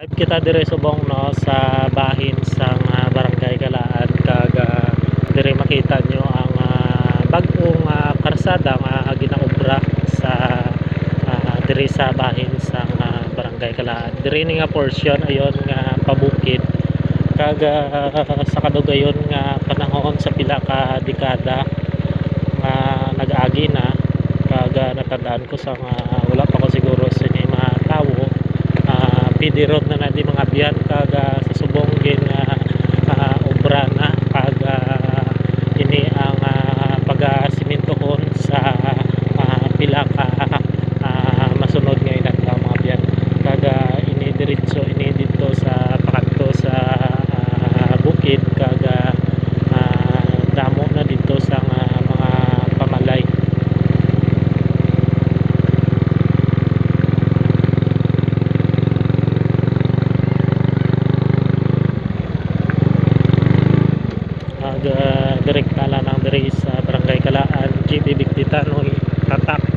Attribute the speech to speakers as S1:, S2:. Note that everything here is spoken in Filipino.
S1: Live kita dire subong no sa bahin sa ah, barangay Galaan kag ah, dire makita nyo ang ah, bag-ong ah, karsada nga ginaobra sa ah, dire sa bahin sa ah, barangay Galaan. Dire ni nga portion ayon nga pabukid kag ah, sa kadugayon nga panahon sa pila ka dekada nga nag-agi na kag ah, natandaan ko sa nga wala pa ko siguro sa ni mga tawo uh, road na na di mga biyan kag ah, sa subong gin nga ah, obra na kag ah, ini ang uh, pagasimentohon sa ah, pila ka ah, masunod nga inadlaw mga biyan kag ah, ini diretso ini dito sa pakanto sa ah, bukid kag ah, ah, damo na dito sa ah, mga pamalay mag uh, direct na lang ng diri sa barangay Kalaan GB Bigtitanoy Tatak